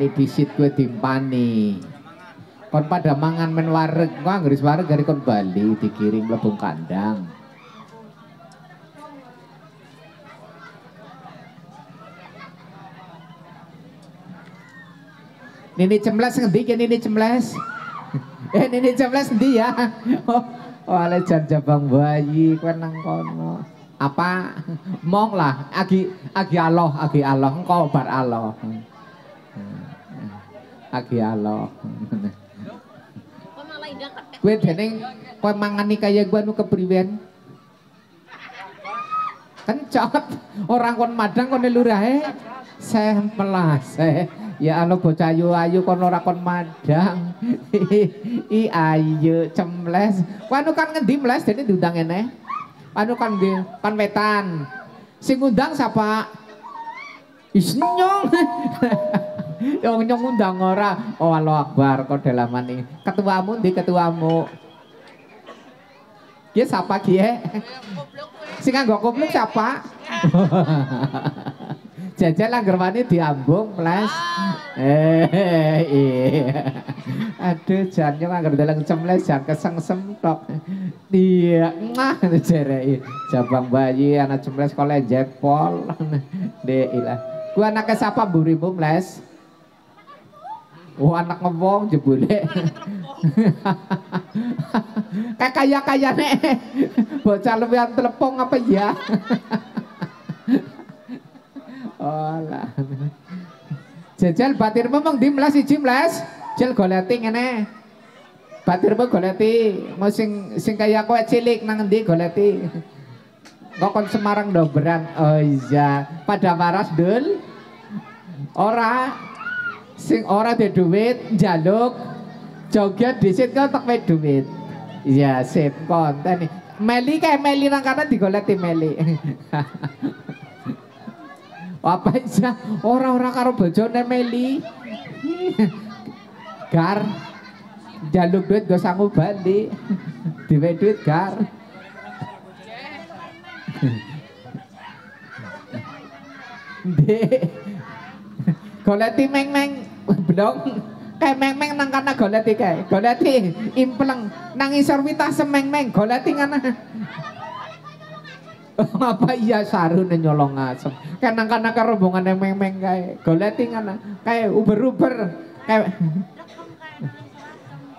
dimpani disit gue dimpani kon pada mangan men wareg kok anggris wareg dari kon Bali dikirim lebung kandang Nini cemles ngendi ya Nini cemles? eh Nini cemles ngendi ya? Oh, oleh jan jabang bayi kowe nang kono. Apa? Mong lah, agi agi Allah, agi Allah, engkau bar Allah. Agi Allah. Kowe dening kowe mangani kaya gua nu kepriwen? Kencot. Orang kon madang kon lurahe. Saya melas. Ya anu bocah ayu ayu kon ora kon madang. I ayu cemles. Kowe anu kan ngendi mles dene diundang ene? Anu kan ngendi? Kan wetan. Sing ngundang siapa? Isnyong. Yang nyong undang ora. Oh Allah Akbar kok dalaman ini. Ketuamu di ketuamu. Kia siapa kia? Sing nganggo kupluk siapa? Jajal lah germani diambung plus. Eh iya. Aduh jan yo nganggo dalang cemles jan kesengsem tok. Iya, mah cerei. Jabang bayi anak cemles kole jepol. De ilah. Gua anaknya siapa burimu mles? Oh anak ngewong jebule. Kayak kaya-kaya nek. Bocah lewian telepong apa ya? oh lah. Jajal batir memang di melas siji melas. Jel goleti ngene. Batir mau goleti. Mau sing sing kaya kowe cilik nang endi goleti. Kok kon Semarang dobran. Oh iya. Pada waras dul. Ora sing ora di duit njaluk joget disit kok tak duit. Iya sip konten nih. Meli kayak Meli nang kanan digoleti Meli. Apa aja orang-orang karo bojone Meli. Gar jaluk duit gak sanggup balik diwe duit gar. Dek goleti meng-meng blong. Kayak meng-meng nang kana goleti kae. Goleti impleng. Nang isor witah semeng-meng goleti ngana. Apa iya saru nyolong asem? Kayak nang kana rombongan meng-meng kae. Goleti ngana. Kayak uber-uber. Kayak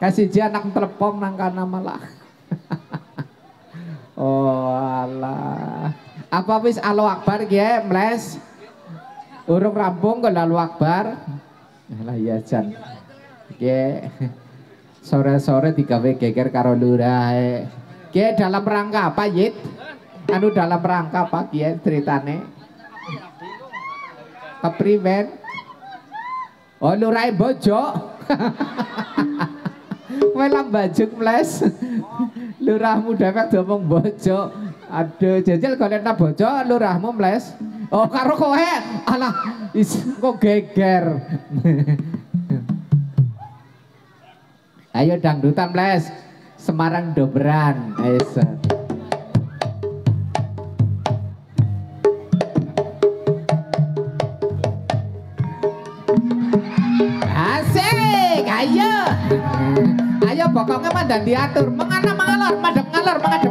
kasih dia anak telepon nang kana malah. Oh Allah apa wis alo akbar ya mles. Urung rampung kok lalu akbar lah ya jan Oke. Sore-sore digawe geger karo lurah. Ki dalam rangka apa, Yit? Anu dalam rangka apa ki ceritane? Kepriwen? Oh, lurah bojo. Welam bajuk mles. Lurahmu dewek domong bojo. Aduh, jajal golekna bojo lurahmu mles. Oh, karo kowe. Alah, is kok geger. Ayo dangdutan mles. Semarang Dobran. Ayo. Asik, ayo. Ayo pokoknya mandan diatur. Mengana mengalor, madep ngalor, mengadep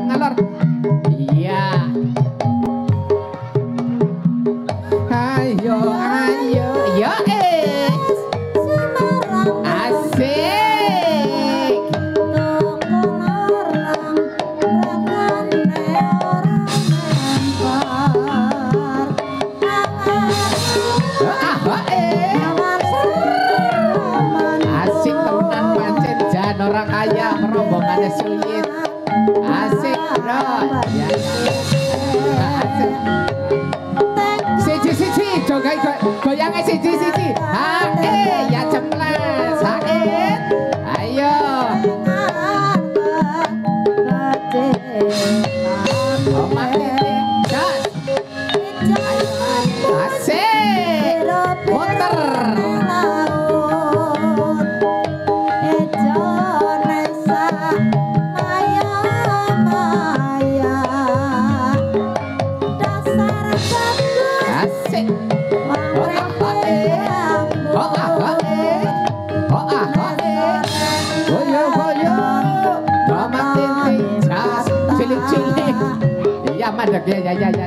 mandek ya ya ya ya.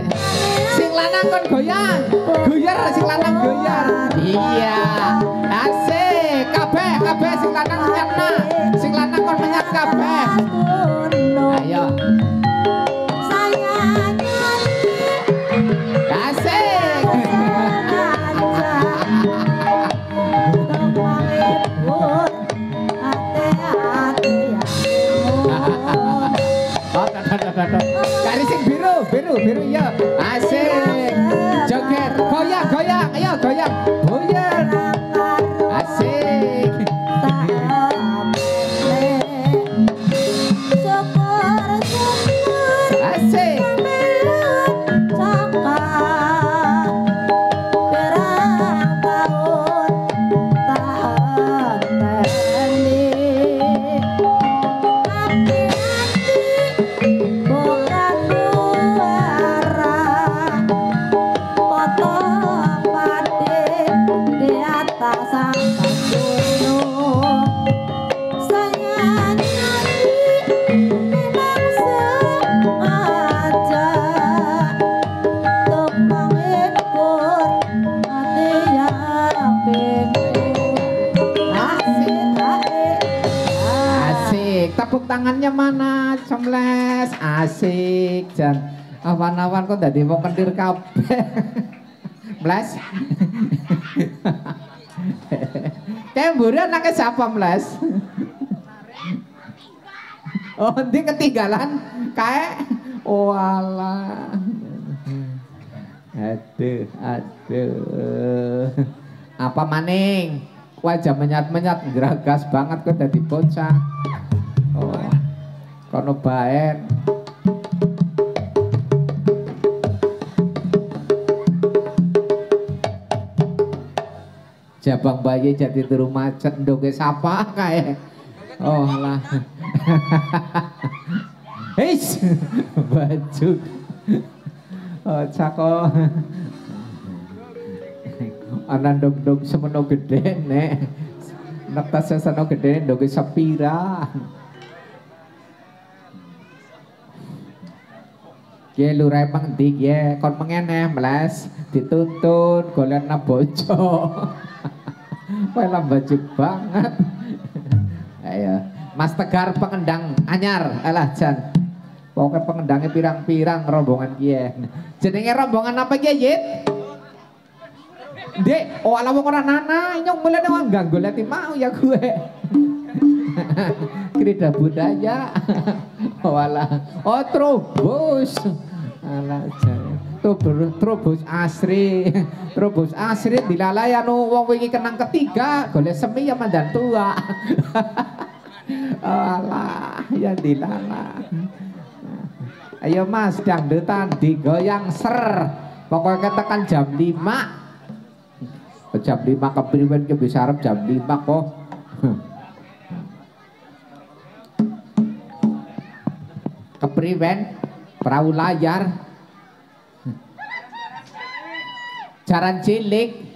Sing lanang kon goyang. Goyar sing lanang goyar. Iya. Asik. Kabeh kabeh sing lanang nyatna. Sing lanang kon menyat kabeh. Ayo. biru, biru, ya. Asik. Joget, goyang, goyang, ayo. Goyang. Tangannya mana? Comles. Asik. Jan. Awan-awan kok dadi wong kentir kabeh. Mles. Mburi anaknya siapa, Mles? Oh, nanti ketinggalan kayak oh alah. Aduh, aduh. Apa maning? Wajah menyat-menyat geragas banget kok dadi bocah. Oh. Kono baen. Jabang bayi jadi turu macet ndoge sapa kae. Oh lah. Heis. Baju. Oh cako. Ana ndog-ndog semono gede nek. Netas sesono gede ndoge sepira. Ki lurai pengdi ki kon mengeneh meles dituntun golek na bojo. Kowe baju banget. Ayo, Mas Tegar pengendang anyar. Alah Jan. Pokoknya pengendangnya pirang-pirang rombongan kia. Jenenge rombongan apa kia Yit? Dek, oh ala wong ora nana, nyong mulai wong ganggu lati mau ya gue. Krida budaya. Oh ala, oh trobos. Ala trobos asri. Trobos asri dilalai anu wong wingi kenang ketiga, golek semi ya mandan tua. Alah, ya dilala. Ayo mas, dangdutan digoyang ser. Pokoknya tekan jam 5 jam 5 kepriwen ke bisa jam 5 kok Priwen perahu layar. Jaran cilik.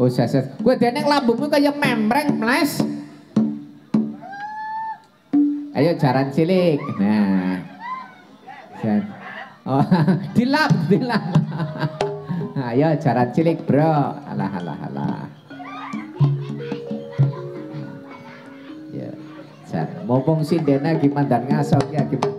Oh seset gue deneng lambungmu kayak membreng mles ayo jaran cilik. Nah. Jan. oh dilap dilap. Ayo jaran cilik bro. Alah alah alah. Ya. Jan. mumpung sindena gimana dan ngasok ya gimana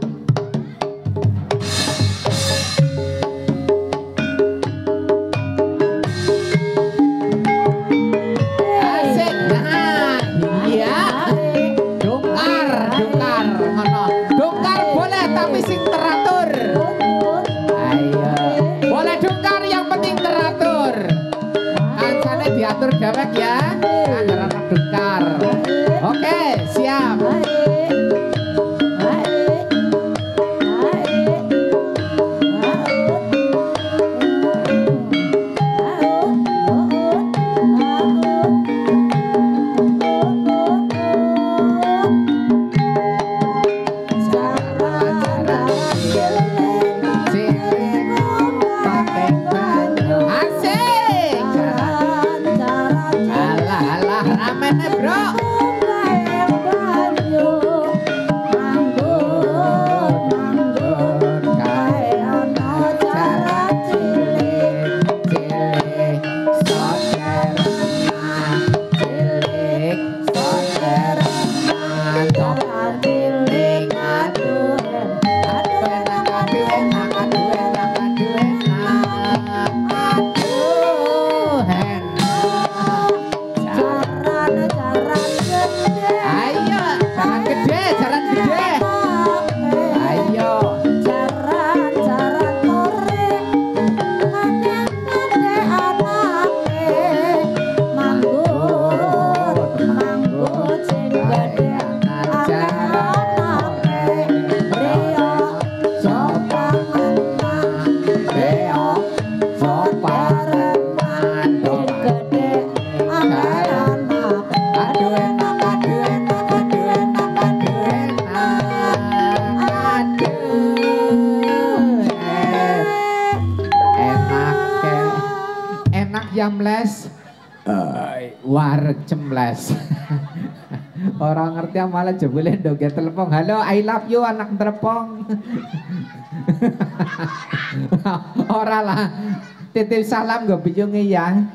Enak ya mles. Eh, wareg cemles. Orang ngerti yang malah jebule doge telepon. Halo, I love you anak telepon. Ora lah. Titip salam gue bingung ya.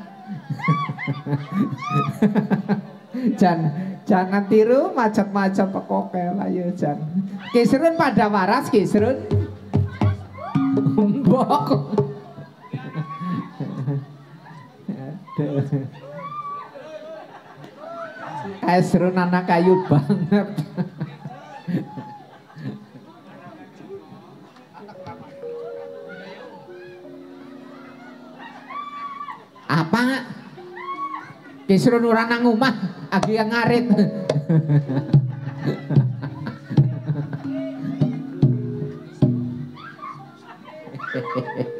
Jan, jangan tiru macam-macam pekoke lah ya Jan. Kisrun pada waras Kisrun. Mbok. Kisrun anak kayu banget. Apa? Kisrun ora nang omah, agi yang ngarit.